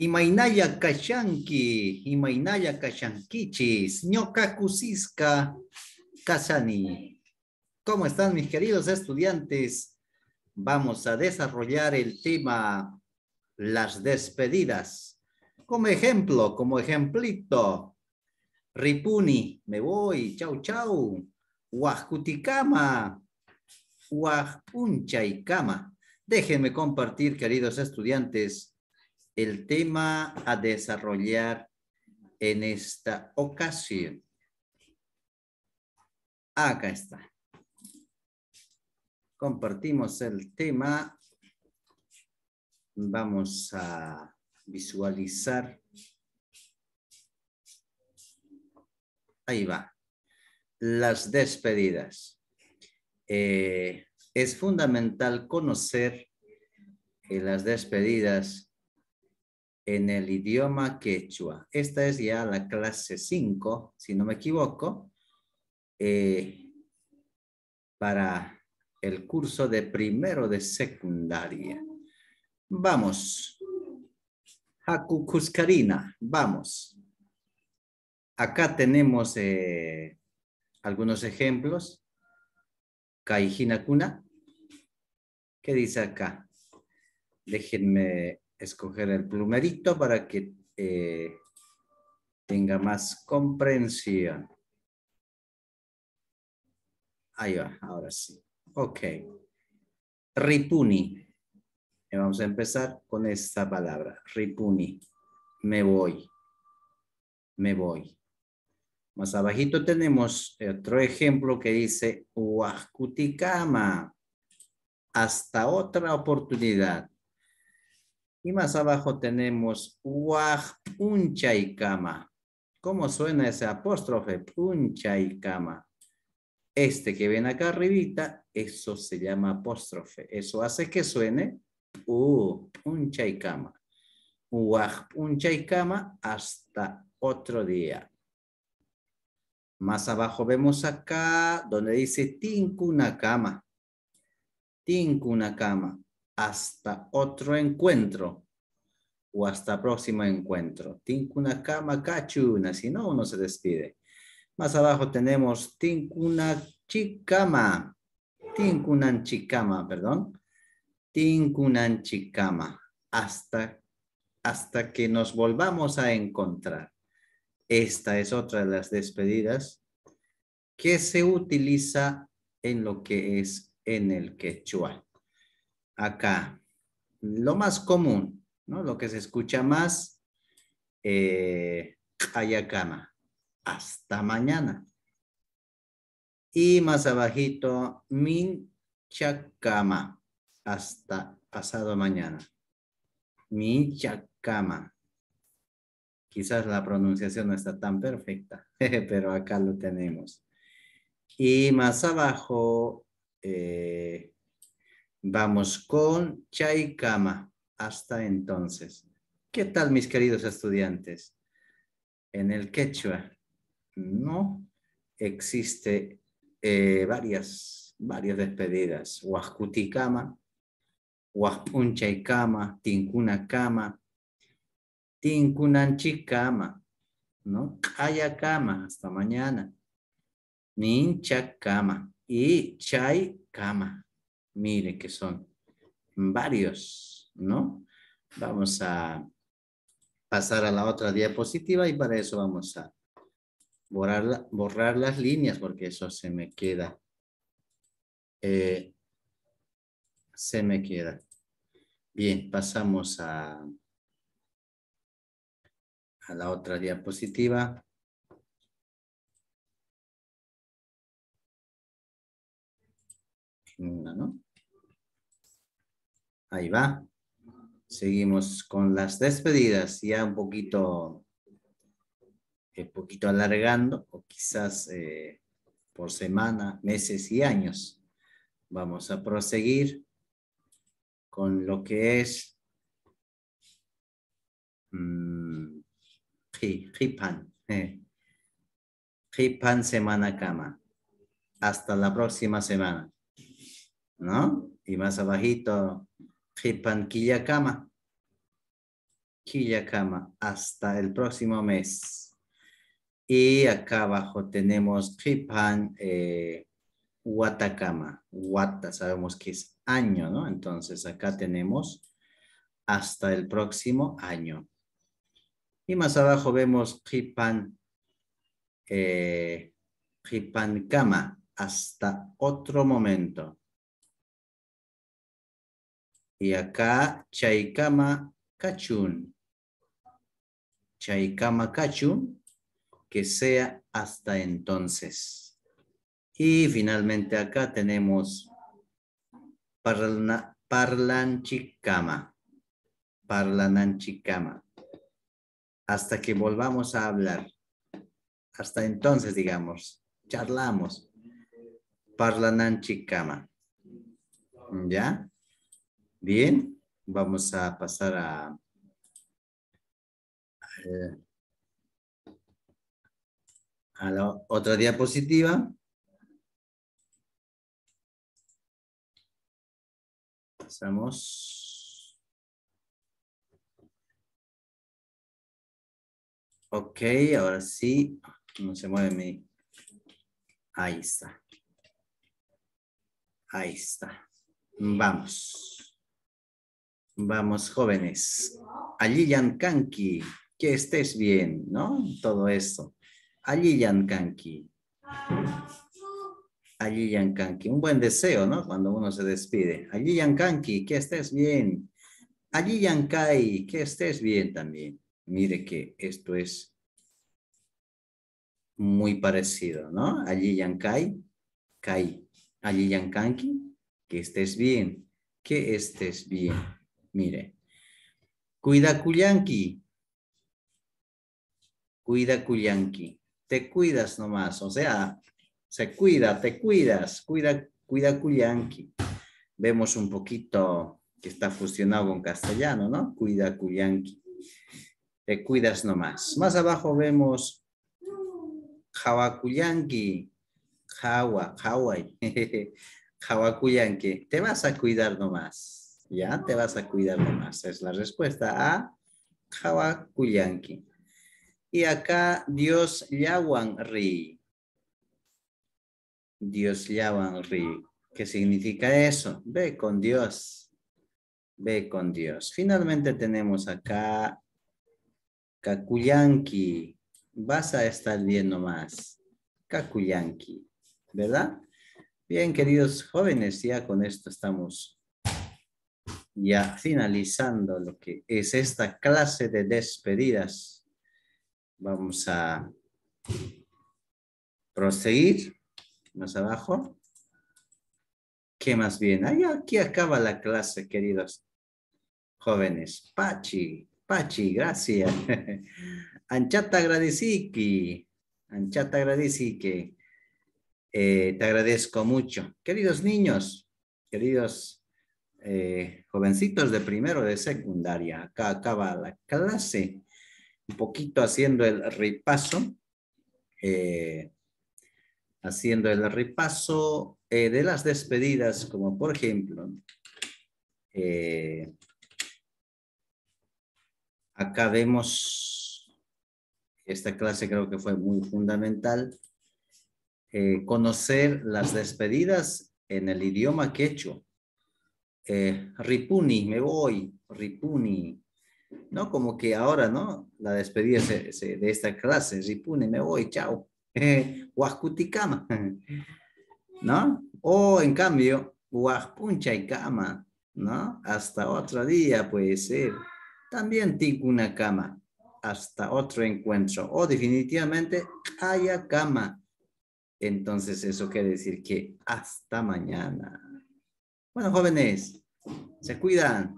Imainaya kashanki, imainaya kashankichis, ñoka kusiska kasani. ¿Cómo están mis queridos estudiantes? Vamos a desarrollar el tema las despedidas. Como ejemplo, como ejemplito, Ripuni, me voy, chau chau, Huajuticama, Huajpunchaicama. Déjenme compartir, queridos estudiantes, el tema a desarrollar en esta ocasión. Acá está. Compartimos el tema. Vamos a visualizar. Ahí va. Las despedidas. Eh, es fundamental conocer eh, las despedidas en el idioma quechua. Esta es ya la clase 5, si no me equivoco, eh, para el curso de primero de secundaria. Vamos. Hakukuskarina, vamos. Acá tenemos eh, algunos ejemplos. Kaijinakuna. ¿Qué dice acá? Déjenme escoger el plumerito para que eh, tenga más comprensión. Ahí va, ahora sí. Ok. Ripuni. vamos a empezar con esta palabra. Ripuni. Me voy. Me voy. Más abajito tenemos otro ejemplo que dice Huascuticama. Hasta otra oportunidad. Y más abajo tenemos Waj puncha y cama. ¿Cómo suena ese apóstrofe? Puncha y cama. Este que ven acá arribita, eso se llama apóstrofe. Eso hace que suene U, puncha y cama. Waj puncha y cama hasta otro día. Más abajo vemos acá donde dice una cama. Hasta otro encuentro o hasta próximo encuentro. Tinkuna kama kachuna, si no, uno se despide. Más abajo tenemos tinkuna chikama. Tinkunan chikama, perdón. Tinkunan chikama. Hasta, hasta que nos volvamos a encontrar. Esta es otra de las despedidas que se utiliza en lo que es en el quechua acá. Lo más común, ¿no? Lo que se escucha más, eh, Ayacama. Hasta mañana. Y más abajito, Minchacama. Hasta pasado mañana. Minchacama. Quizás la pronunciación no está tan perfecta, pero acá lo tenemos. Y más abajo, eh, Vamos con Chaikama. Hasta entonces. ¿Qué tal, mis queridos estudiantes? En el quechua, no existe eh, varias, varias despedidas. Huascuticama, Huaspunchaikama, Tincunacama, Tincunanchicama, ¿no? Ayacama, hasta mañana. Ninchacama y Chaikama. Mire que son varios, ¿no? Vamos a pasar a la otra diapositiva y para eso vamos a borrar, las líneas porque eso se me queda. Eh, se me queda. Bien, pasamos a, a la otra diapositiva. Una, ¿no? Ahí va. Seguimos con las despedidas, ya un poquito, un poquito alargando, o quizás eh, por semana, meses y años. Vamos a proseguir con lo que es Hipan. Eh, semana cama. Hasta la próxima semana. ¿No? Y más abajito, Jipan Kama. Kiyakama, hasta el próximo mes. Y acá abajo tenemos Kipan eh, Watakama. Wata, sabemos que es año, ¿no? Entonces acá tenemos hasta el próximo año. Y más abajo vemos Kipan, eh, Kama, hasta otro momento. Y acá Chaikama Kachun. Chaikama Kachun, que sea hasta entonces. Y finalmente acá tenemos parla, Parlanchikama. Parlananchikama. Hasta que volvamos a hablar. Hasta entonces, digamos, charlamos. Parlananchikama. ¿Ya? Bien, vamos a pasar a, eh, a la otra diapositiva. Pasamos. Ok, ahora sí. No se mueve mi. Ahí está. Ahí está. Vamos. Vamos, jóvenes. Allí Yankanki, que estés bien, ¿no? Todo esto. Allí Yankanki. Allí Yankanki. Un buen deseo, ¿no? Cuando uno se despide. Allí Yankanki, que estés bien. Allí Yankai, que estés bien también. Mire que esto es muy parecido, ¿no? Allí Yankai, Kai. Allí Yankanki, que estés bien. Que estés bien. Mire. Cuida Cuyanqui. Cuida Cuyanqui. Te cuidas nomás. O sea, se cuida, te cuidas. Cuida, Cuyanqui. Vemos un poquito que está fusionado con castellano, ¿no? Cuida Cuyanqui. Te cuidas nomás. Más abajo vemos Jawacuyanqui. Jawa, Hawaii. Jawacuyanqui. Te vas a cuidar nomás ya te vas a cuidar más. Es la respuesta a Hawakuyanki. Y acá Dios Yawan Ri. Dios Yawan Ri. ¿Qué significa eso? Ve con Dios. Ve con Dios. Finalmente tenemos acá Kakuyanki. Vas a estar viendo más. Kakuyanki. ¿Verdad? Bien, queridos jóvenes, ya con esto estamos ya finalizando lo que es esta clase de despedidas, vamos a proseguir más abajo. ¿Qué más bien? aquí acaba la clase, queridos jóvenes. Pachi, Pachi, gracias. Anchata agradeciqui, Anchata agradeciqui. Eh, te agradezco mucho. Queridos niños, queridos eh, jovencitos de primero de secundaria. Acá acaba la clase, un poquito haciendo el repaso, eh, haciendo el repaso eh, de las despedidas, como por ejemplo, acá vemos, esta clase creo que fue muy fundamental, conocer las despedidas en el idioma quechua eh, Ripuni, me voy, Ripuni, ¿no? Como que ahora, ¿no? La despedida de esta clase, Ripuni, me voy, chao, Huascuticama, ¿no? O en cambio, Huaspuncha y cama, ¿no? Hasta otro día puede ser. También una cama, hasta otro encuentro. O definitivamente, haya cama. Entonces eso quiere decir que hasta mañana. Bueno, jóvenes, se cuidan.